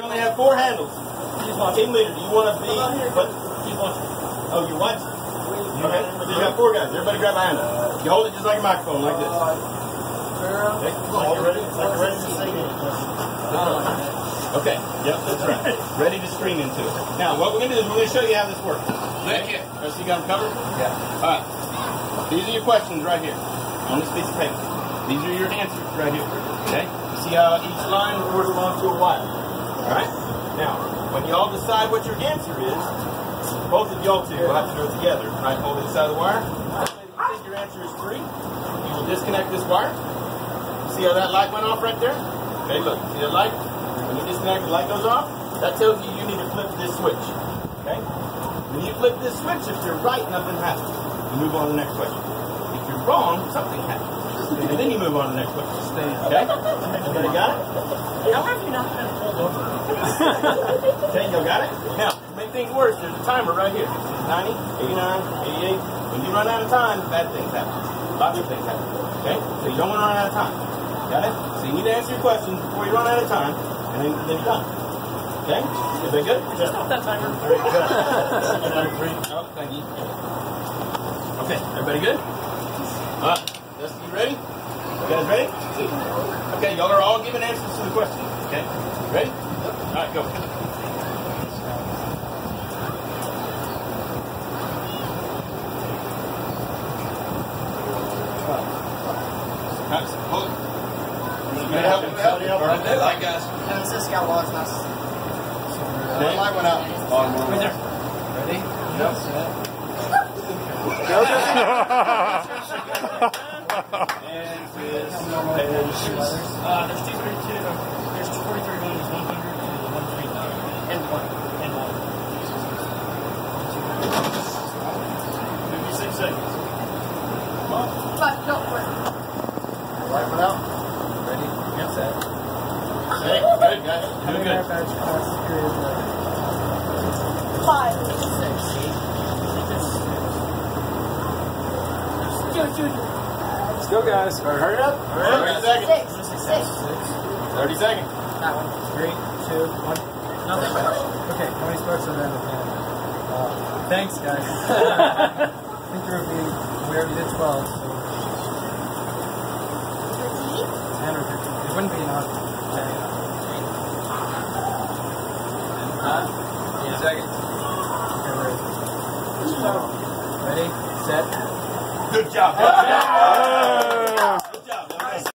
You only have four handles. Team leader, do you want to be? What? Oh, you what? Okay. So you got four guys. Everybody grab a handle. Uh, you hold it just like a microphone, like this. Okay. Like you're ready. Like ready to sing it. Okay. Yep, that's right. Ready to scream into it. Now, what we're going to do is we're going to show you how this works. Okay. Rest you got them covered? Yeah. All right. These are your questions right here on this piece of paper. These are your answers right here. Okay. You see how each line reports along to a wire. Right. Now, when you all decide what your answer is, both of y'all two will have to do it together. Right. Hold the side of the wire. If you think your answer is three, you will disconnect this wire. See how that light went off right there? Okay. Look. See that light? When you disconnect, the light goes off. That tells you you need to flip this switch. Okay. When you flip this switch, if you're right, nothing happens. You move on to the next question. If you're wrong, something happens. And then you move on to the next question. Okay? Everybody got it? How have you not been pulled over? Okay, y'all got it? Now, to make things worse, there's a timer right here. 90, 89, 88. When you run out of time, bad things happen. Lots of things happen. Okay? So you don't want to run out of time. Got it? So you need to answer your questions before you run out of time, and then, then you're done. Okay? Everybody good? Stop that timer. All right, good. Everybody free? Oh, thank you. Okay, everybody good? All right, Dusty, you ready? You guys ready? Okay, y'all are all giving answers to the question. Okay, ready? Yep. All right, go. All right, so hold it. You gonna help me? Help me out? All right, they like guys. And it says Scout Logs not. Okay. Light went out. Right there. Ready? Yep. And this Uh, there's 232. There's 43 ones, 100, and 139. And one. And one. 56 seconds. Don't worry. Light went out. Ready? Get set. Hey, good, guys. Doing good. Five. Six. Dude, dude. Let's go, guys. All right, hurry up. All right, 30 seconds. Six. Six. 30 seconds. That one. Three, two, one. Nothing. Okay, how many sparks are there? Uh, thanks, guys. I think there would be, we already did 12, so 10 or 15. It wouldn't be enough. Eight seconds. Okay, ready? Ready, set. Good job.